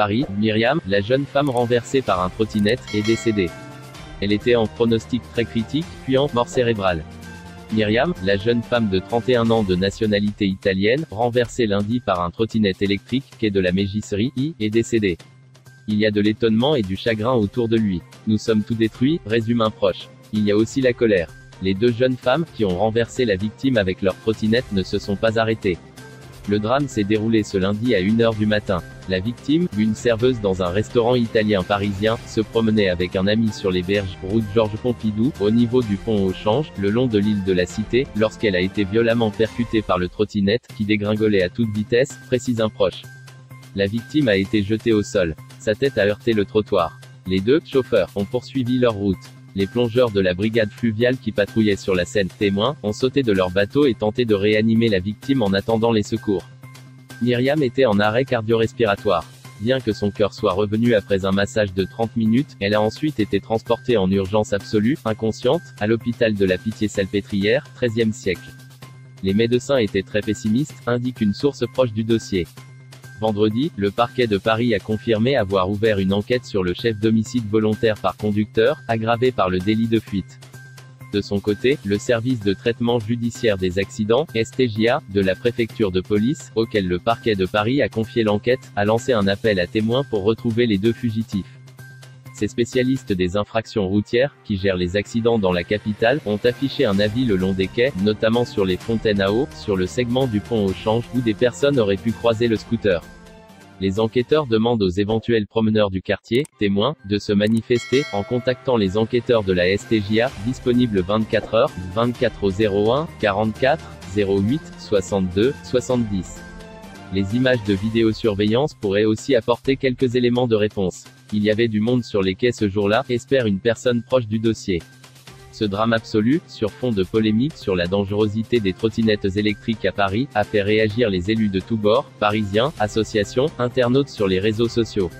Paris, Myriam, la jeune femme renversée par un trottinette, est décédée. Elle était en pronostic très critique, puis en mort cérébrale. Myriam, la jeune femme de 31 ans de nationalité italienne, renversée lundi par un trottinette électrique, quai de la Mégisserie, I, est décédée. Il y a de l'étonnement et du chagrin autour de lui. Nous sommes tout détruits, résume un proche. Il y a aussi la colère. Les deux jeunes femmes, qui ont renversé la victime avec leur trottinette, ne se sont pas arrêtées. Le drame s'est déroulé ce lundi à 1h du matin. La victime, une serveuse dans un restaurant italien parisien, se promenait avec un ami sur les berges, route Georges Pompidou, au niveau du pont au change, le long de l'île de la Cité, lorsqu'elle a été violemment percutée par le trottinette, qui dégringolait à toute vitesse, précise un proche. La victime a été jetée au sol. Sa tête a heurté le trottoir. Les deux chauffeurs ont poursuivi leur route. Les plongeurs de la brigade fluviale qui patrouillaient sur la Seine, témoins, ont sauté de leur bateau et tenté de réanimer la victime en attendant les secours. Myriam était en arrêt cardio-respiratoire. Bien que son cœur soit revenu après un massage de 30 minutes, elle a ensuite été transportée en urgence absolue, inconsciente, à l'hôpital de la Pitié-Salpêtrière, 13e siècle. Les médecins étaient très pessimistes, indique une source proche du dossier. Vendredi, le parquet de Paris a confirmé avoir ouvert une enquête sur le chef d'homicide volontaire par conducteur, aggravé par le délit de fuite. De son côté, le service de traitement judiciaire des accidents, STJA, de la préfecture de police, auquel le parquet de Paris a confié l'enquête, a lancé un appel à témoins pour retrouver les deux fugitifs. Ces spécialistes des infractions routières, qui gèrent les accidents dans la capitale, ont affiché un avis le long des quais, notamment sur les fontaines à eau, sur le segment du pont au change, où des personnes auraient pu croiser le scooter. Les enquêteurs demandent aux éventuels promeneurs du quartier, témoins, de se manifester, en contactant les enquêteurs de la STJA, disponibles 24 heures, 24 au 01, 44, 08, 62, 70. Les images de vidéosurveillance pourraient aussi apporter quelques éléments de réponse. Il y avait du monde sur les quais ce jour-là, espère une personne proche du dossier. Ce drame absolu, sur fond de polémique sur la dangerosité des trottinettes électriques à Paris, a fait réagir les élus de tous bords, parisiens, associations, internautes sur les réseaux sociaux.